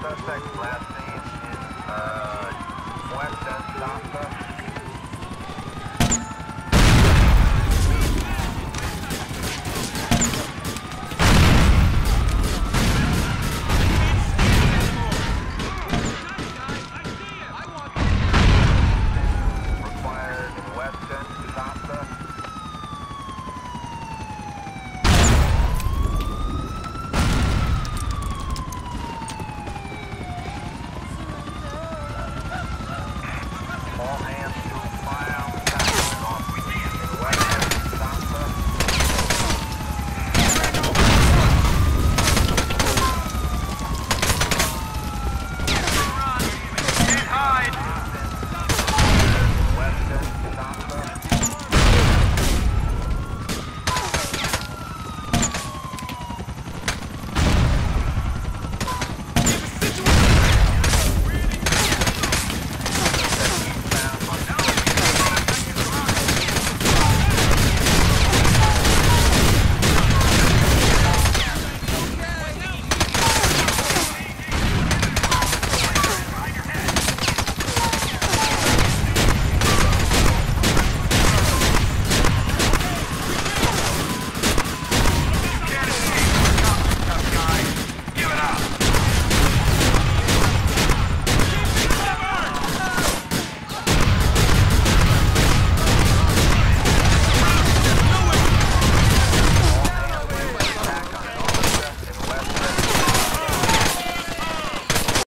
suspect's last name is uh, Weston Costa.